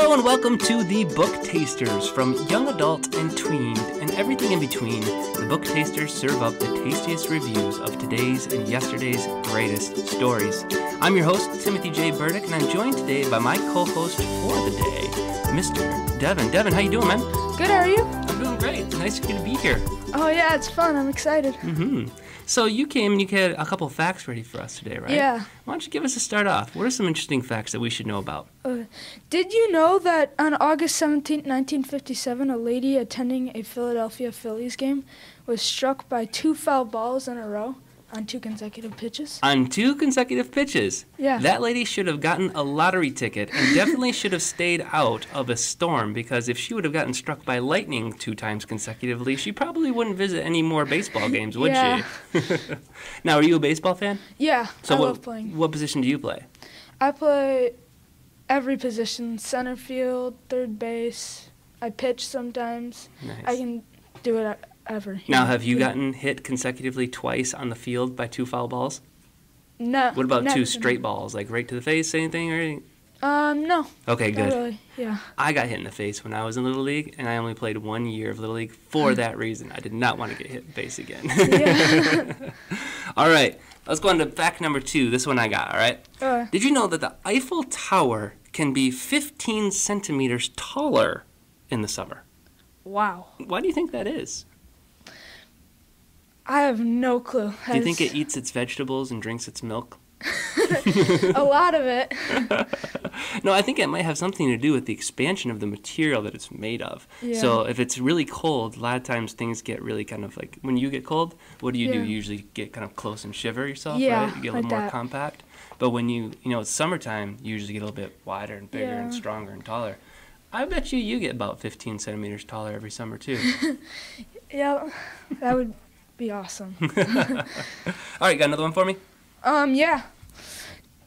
Hello and welcome to the Book Tasters from young adult and tweens and everything in between. The Book Tasters serve up the tastiest reviews of today's and yesterday's greatest stories. I'm your host, Timothy J. Burdick, and I'm joined today by my co-host for the day, Mr. Devin. Devin, how you doing, man? Good, how are you? I'm doing great. Nice for you to be here. Oh yeah, it's fun. I'm excited. hmm So you came and you had a couple facts ready for us today, right? Yeah. Why don't you give us a start off? What are some interesting facts that we should know about? Uh, did you know that on August 17, 1957, a lady attending a Philadelphia Phillies game was struck by two foul balls in a row on two consecutive pitches? On two consecutive pitches. Yeah. That lady should have gotten a lottery ticket and definitely should have stayed out of a storm because if she would have gotten struck by lightning two times consecutively, she probably wouldn't visit any more baseball games, would Yeah. she? now, are you a baseball fan? Yeah, So I what, love playing. What position do you play? I play every position: center field, third base. I pitch sometimes. Nice. I can do it ever. now, have you gotten hit consecutively twice on the field by two foul balls? No. What about two straight balls, like right to the face, anything? Or anything? Um, no. Okay, good. really. Yeah. I got hit in the face when I was in Little League, and I only played one year of Little League for that reason. I did not want to get hit in the face again. All right, let's go on to fact number two. This one I got, all right? uh, Did you know that the Eiffel Tower can be 15 centimeters taller in the summer? wow. Why do you think that is? I have no clue. Do you think it eats its vegetables and drinks its milk? a lot of it. No, I think it might have something to do with the expansion of the material that it's made of. Yeah. So if it's really cold, a lot of times things get really kind of like when you get cold, what do you do? You usually get kind of close and shiver yourself, Yeah, right? You get a like little more that. compact. But when you, you know, it's summertime, you usually get a little bit wider and bigger and stronger and taller. I bet you you get about 15 centimeters taller every summer too. Yeah, that would be awesome. All right, got another one for me? Um, yeah.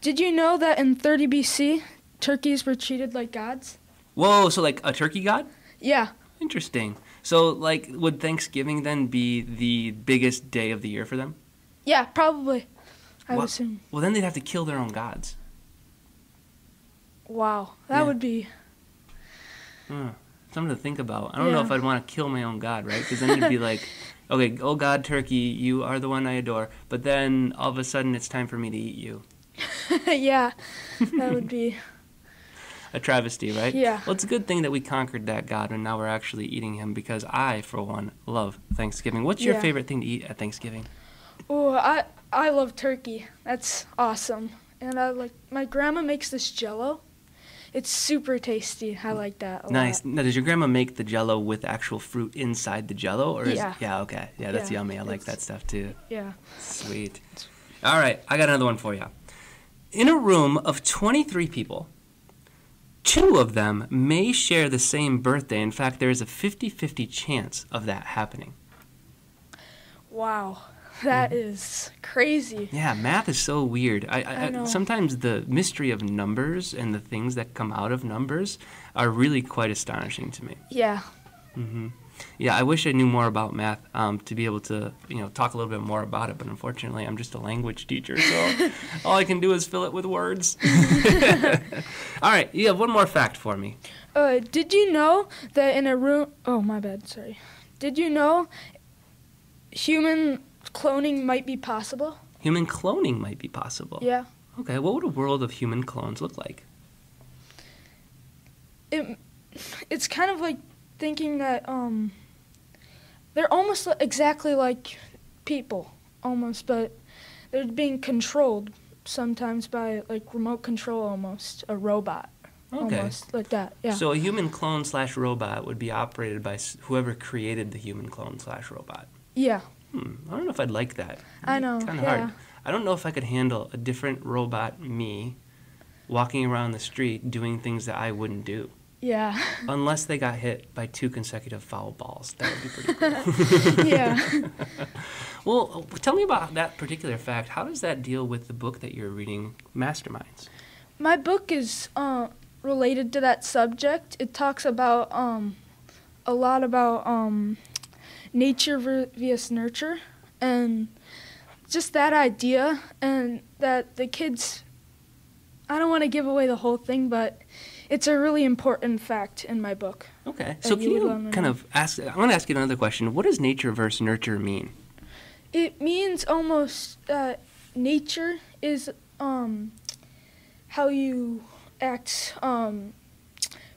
Did you know that in 30 BC, turkeys were treated like gods? Whoa, so like a turkey god? Yeah. Interesting. So like would Thanksgiving then be the biggest day of the year for them? Yeah, probably. I would assume. Well, then they'd have to kill their own gods. Wow, that Yeah. would be. Hmm. Something to think about. I don't know if I'd want to kill my own god, right? Because then it'd be like, okay, oh God, turkey, you are the one I adore. But then all of a sudden it's time for me to eat you. yeah, that would be. A travesty, right? Yeah. Well, it's a good thing that we conquered that god and now we're actually eating him because I, for one, love Thanksgiving. What's your Yeah. favorite thing to eat at Thanksgiving? Oh, I I love turkey. That's awesome. And I like my grandma makes this Jello. It's super tasty. I like that a Nice. lot. Now, does your grandma make the jello with actual fruit inside the jello? Or is, Yeah. Yeah, okay. Yeah, that's Yeah, yummy. I like that stuff too. Yeah. Sweet. All right, I got another one for you. In a room of 23 people, two of them may share the same birthday. In fact, there is a 50 50 chance of that happening. Wow, that Mm-hmm. is crazy. Yeah, math is so weird. I, I, I know. sometimes the mystery of numbers and the things that come out of numbers are really quite astonishing to me. Yeah. hmm Yeah, I wish I knew more about math um, to be able to, you know, talk a little bit more about it. But unfortunately, I'm just a language teacher, so all I can do is fill it with words. all right, you have one more fact for me. Uh, did you know that in a room? Oh, my bad. Sorry. Did you know human cloning might be possible? Human cloning might be possible. Yeah. Okay, what would a world of human clones look like? It, it's kind of like thinking that um, they're almost exactly like people, almost, but they're being controlled sometimes by like remote control, almost a robot, Okay. almost like that. Yeah. So a human clone slash robot would be operated by whoever created the human clone slash robot. yeah. Hmm, I don't know if I'd like that. I know, Kind of yeah. hard. I don't know if I could handle a different robot me walking around the street doing things that I wouldn't do. Yeah. Unless they got hit by two consecutive foul balls. That would be pretty cool. yeah. well, tell me about that particular fact. How does that deal with the book that you're reading, Masterminds? My book is uh, related to that subject. It talks about um, a lot about um, nature versus nurture and just that idea and that the kids I don't want to give away the whole thing, but it's a really important fact in my book. Okay. So you can you kind of ask? I want to ask you another question. What does nature versus nurture mean? It means almost uh, nature is um, how you act, um,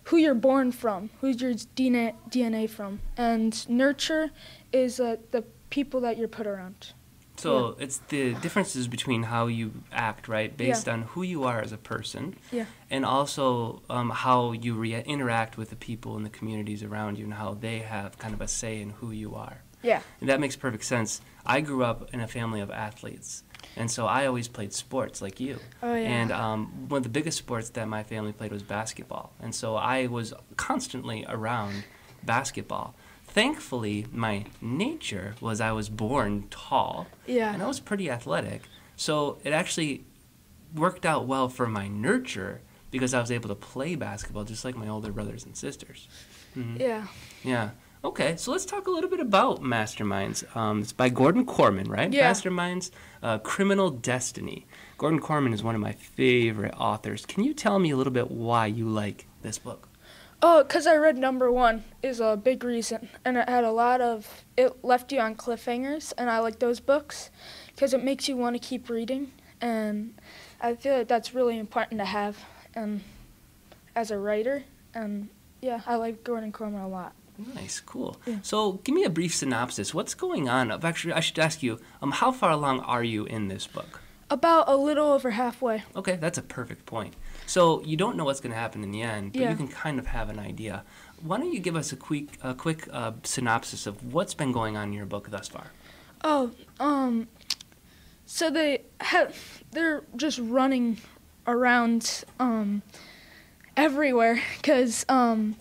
who you're born from, who's your DNA, DNA from, and nurture is uh, the people that you're put around. So it's the differences between how you act, right, based on who you are as a person, Yeah. and also um, how you re- interact with the people in the communities around you, and how they have kind of a say in who you are. Yeah. And that makes perfect sense. I grew up in a family of athletes, and so I always played sports like you. Oh yeah. And um, one of the biggest sports that my family played was basketball. And so I was constantly around basketball. Thankfully, my nature was I was born tall yeah. and I was pretty athletic. So it actually worked out well for my nurture because I was able to play basketball just like my older brothers and sisters. Mhm. Yeah. Yeah. Okay, so let's talk a little bit about Masterminds. Um, it's by Gordon Korman, right? Yeah. Masterminds, uh, Criminal Destiny. Gordon Korman is one of my favorite authors. Can you tell me a little bit why you like this book? Oh, because I read number one is a big reason, and it had a lot of it left you on cliffhangers, and I like those books because it makes you want to keep reading, and I feel like that's really important to have, and as a writer, and yeah, I like Gordon Korman a lot. Nice, cool. Yeah. So, give me a brief synopsis. What's going on? Actually, I should ask you, um, how far along are you in this book? About a little over halfway. Okay, that's a perfect point. So you don't know what's going to happen in the end, but Yeah. you can kind of have an idea. Why don't you give us a quick, a quick uh, synopsis of what's been going on in your book thus far? Oh, um, so they have they're just running around um everywhere because um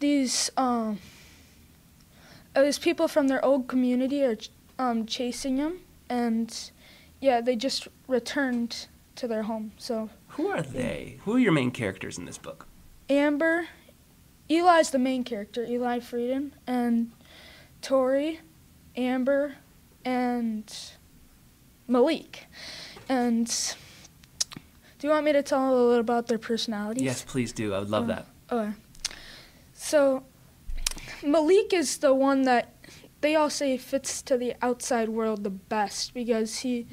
these um uh, these people from their old community are um chasing them and yeah they just returned to their home so Who are they? Who are your main characters in this book? Amber, Eli's the main character, Eli Frieden, and Tori, Amber, and Malik. And do you want me to tell a little about their personalities? Yes, please do. I would love Oh. that. Okay. So Malik is the one that they all say fits to the outside world the best because he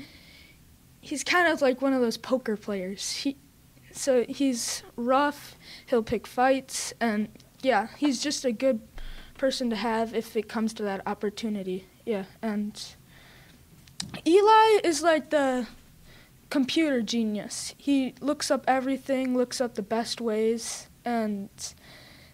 he's kind of like one of those poker players. He so he's rough, he'll pick fights and yeah, he's just a good person to have if it comes to that opportunity. Yeah, and Eli is like the computer genius. He looks up everything, looks up the best ways, and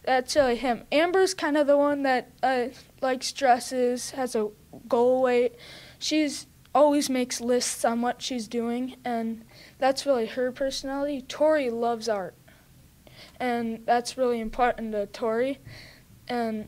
that's really him. Amber's kind of the one that uh, likes dresses, has a goal weight. She's always makes lists on what she's doing, and that's really her personality. Tori loves art, and that's really important to Tori. And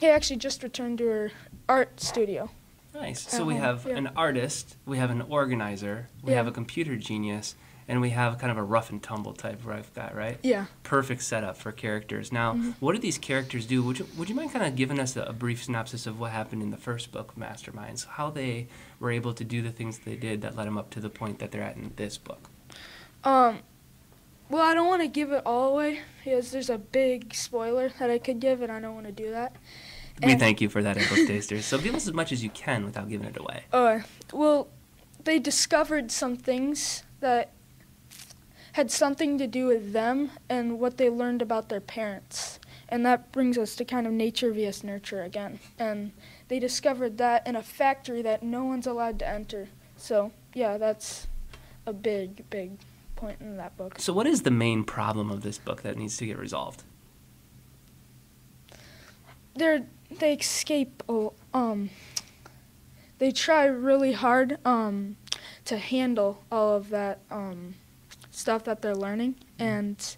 he actually just returned to her art studio. Nice. So we have yeah. an artist, we have an organizer, we have a computer genius, and we have kind of a rough and tumble type rough guy, right? Yeah. Perfect setup for characters. Now, Mhm. what do these characters do? Would you, would you mind kind of giving us a, a brief synopsis of what happened in the first book, Masterminds? How they were able to do the things they did that led them up to the point that they're at in this book? Um, well, I don't want to give it all away because there's a big spoiler that I could give, and I don't want to do that. We And- thank you for that at Book Tasters. So give us as much as you can without giving it away. Uh, well, they discovered some things that had something to do with them and what they learned about their parents. And that brings us to kind of nature vs. nurture again. And they discovered that in a factory that no one's allowed to enter. So, yeah, that's a big, big point in that book. So, what is the main problem of this book that needs to get resolved? they're they escape um they try really hard um to handle all of that um stuff that they're learning and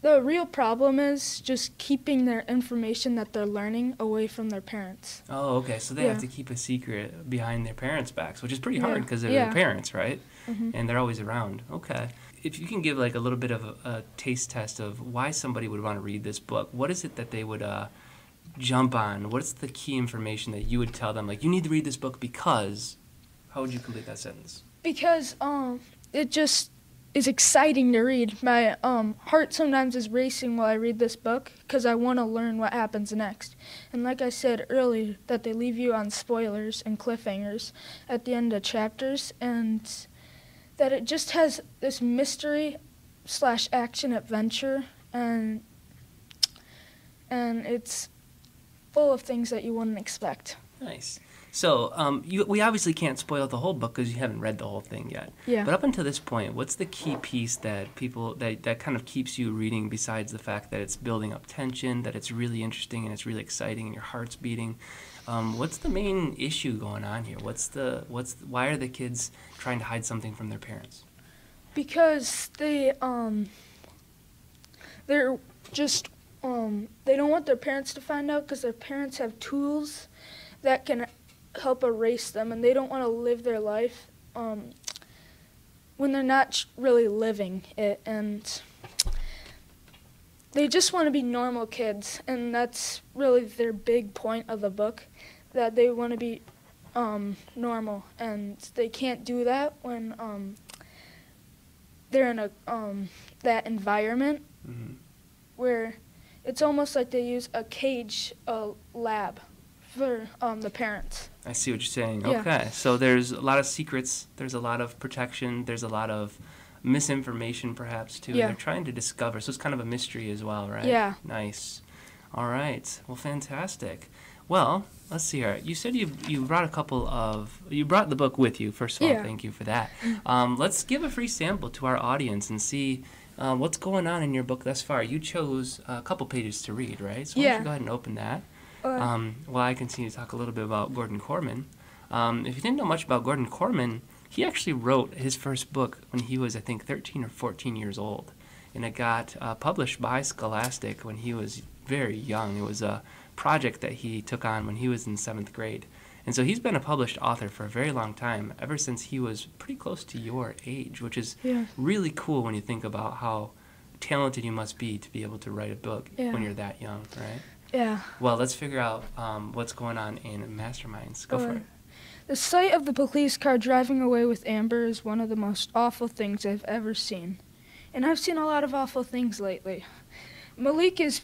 the real problem is just keeping their information that they're learning away from their parents. Oh, okay. So they have to keep a secret behind their parents' backs, which is pretty hard because they're Yeah. their parents, right? Mhm. And they're always around. Okay. If you can give like a little bit of a, a taste test of why somebody would want to read this book, what is it that they would uh, jump on? What's the key information that you would tell them? Like, you need to read this book because. How would you complete that sentence? Because um it just is exciting to read. My um, heart sometimes is racing while I read this book because I want to learn what happens next. And like I said earlier, that they leave you on spoilers and cliffhangers at the end of chapters, and that it just has this mystery slash action adventure, and and it's full of things that you wouldn't expect. Nice. So, um, you, we obviously can't spoil the whole book because you haven't read the whole thing yet. Yeah. But up until this point, what's the key piece that people that that kind of keeps you reading besides the fact that it's building up tension, that it's really interesting and it's really exciting and your heart's beating? Um, what's the main issue going on here? What's the what's the, why are the kids trying to hide something from their parents? Because they um they're just um they don't want their parents to find out because their parents have tools that can help erase them, and they don't want to live their life um, when they're not really living it, and they just want to be normal kids, and that's really their big point of the book, that they want to be um, normal, and they can't do that when um, they're in a um, that environment Mm-hmm. where it's almost like they use a cage, a lab for um, the parents. I see what you're saying. Yeah. Okay, so there's a lot of secrets. There's a lot of protection. There's a lot of misinformation, perhaps too. Yeah. They're trying to discover. So it's kind of a mystery as well, right? Yeah. Nice. All right. Well, fantastic. Well, let's see here. You said you you brought a couple of you brought the book with you. First of all, Yeah. thank you for that. Um, let's give a free sample to our audience and see. Uh, what's going on in your book thus far? You chose a couple pages to read, right? So why don't Yeah. you go ahead and open that? Um, while I continue to talk a little bit about Gordon Korman. Um, if you didn't know much about Gordon Korman, he actually wrote his first book when he was, I think, 13 or 14 years old. And it got uh, published by Scholastic when he was very young. It was a project that he took on when he was in seventh grade. And so he's been a published author for a very long time, ever since he was pretty close to your age, which is yeah. really cool when you think about how talented you must be to be able to write a book Yeah. when you're that young, right? Yeah. Well, let's figure out um, what's going on in Masterminds. Go for it. The sight of the police car driving away with Amber is one of the most awful things I've ever seen. And I've seen a lot of awful things lately. Malik is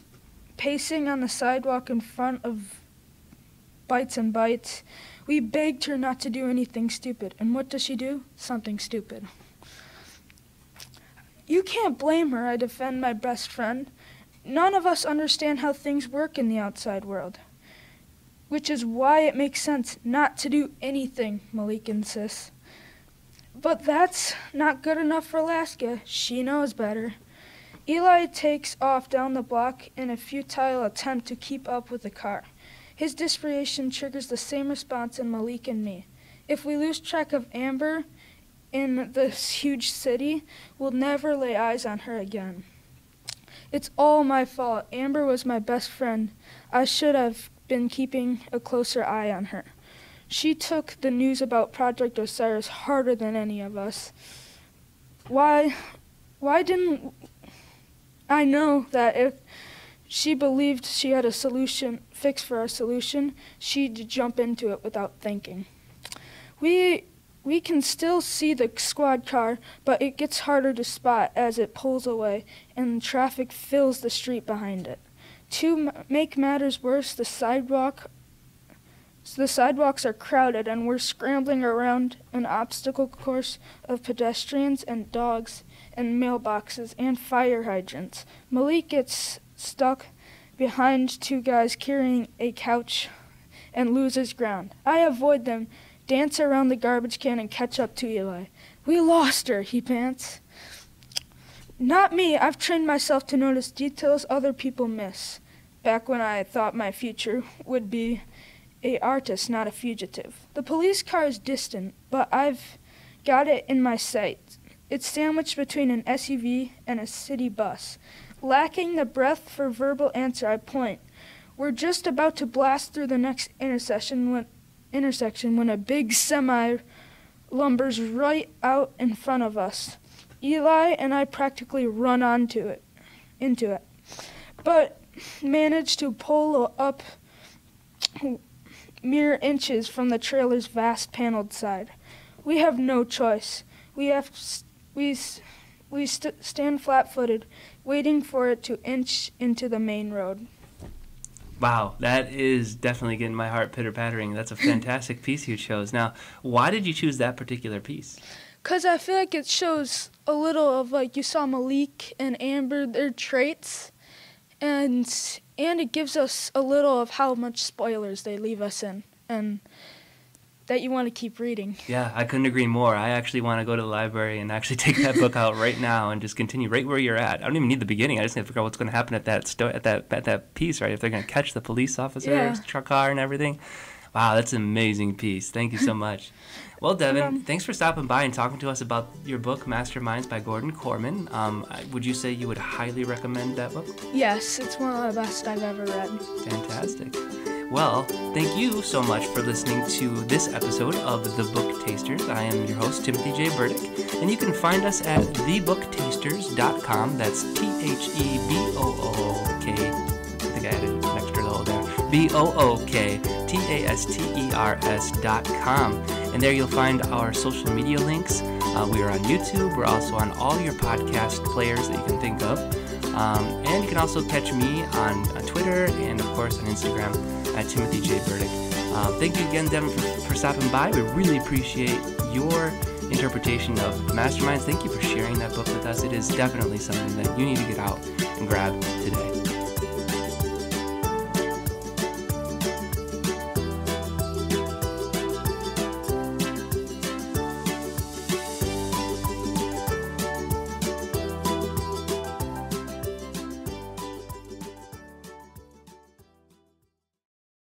pacing on the sidewalk in front of Bites and Bites. We begged her not to do anything stupid. And what does she do? Something stupid. You can't blame her, I defend my best friend. None of us understand how things work in the outside world which is why it makes sense not to do anything, Malik insists. But that's not good enough for Alaska. She knows better. Eli takes off down the block in a futile attempt to keep up with the car. His desperation triggers the same response in Malik and me. If we lose track of Amber in this huge city, we'll never lay eyes on her again. It's all my fault. Amber was my best friend. I should have been keeping a closer eye on her. She took the news about Project Osiris harder than any of us. Why why didn't I know that if she believed she had a solution fix for our solution, she'd jump into it without thinking. We we can still see the squad car, but it gets harder to spot as it pulls away and traffic fills the street behind it. To make matters worse, the sidewalk the sidewalks are crowded and we're scrambling around an obstacle course of pedestrians and dogs and mailboxes and fire hydrants. Malik gets stuck behind two guys carrying a couch and loses ground. I avoid them, dance around the garbage can and catch up to Eli. We lost her, he pants. Not me. I've trained myself to notice details other people miss. Back when I thought my future would be a artist, not a fugitive. The police car is distant, but I've got it in my sight. It's sandwiched between an SUV and a city bus. Lacking the breath for verbal answer, I point. We're just about to blast through the next intersection when intersection when a big semi lumbers right out in front of us. Eli and I practically run onto it, into it, but manage to pull up mere inches from the trailer's vast paneled side. We have no choice. We have we we st- stand flat footed, waiting for it to inch into the main road. Wow, that is definitely getting my heart pitter pattering. That's a fantastic piece you chose. Now, why did you choose that particular piece? Because I feel like it shows a little of, like, you saw Malik and Amber, their traits, and and it gives us a little of how much spoilers they leave us in. And that you want to keep reading. Yeah, I couldn't agree more. I actually want to go to the library and actually take that book out right now and just continue right where you're at. I don't even need the beginning. I just need to figure out what's going to happen at that sto- at that at that piece, right? If they're going to catch the police officer, Yeah. truck car, and everything. Wow, that's an amazing piece. Thank you so much. Well, Devin, Um, thanks for stopping by and talking to us about your book, Masterminds by Gordon Korman. Um, would you say you would highly recommend that book? Yes, it's one of the best I've ever read. Fantastic. Well, thank you so much for listening to this episode of The Book Tasters. I am your host, Timothy J. Burdick, and you can find us at thebooktasters.com. That's T H E B O O K. I think I added an extra O there. B O O K T A S T E R S.com. And there you'll find our social media links. Uh, we are on YouTube. We're also on all your podcast players that you can think of. Um, and you can also catch me on, uh Twitter and, of course, on Instagram at Timothy J. Burdick. Uh, thank you again, Devin, for, for stopping by. We really appreciate your interpretation of Masterminds. Thank you for sharing that book with us. It is definitely something that you need to get out and grab today.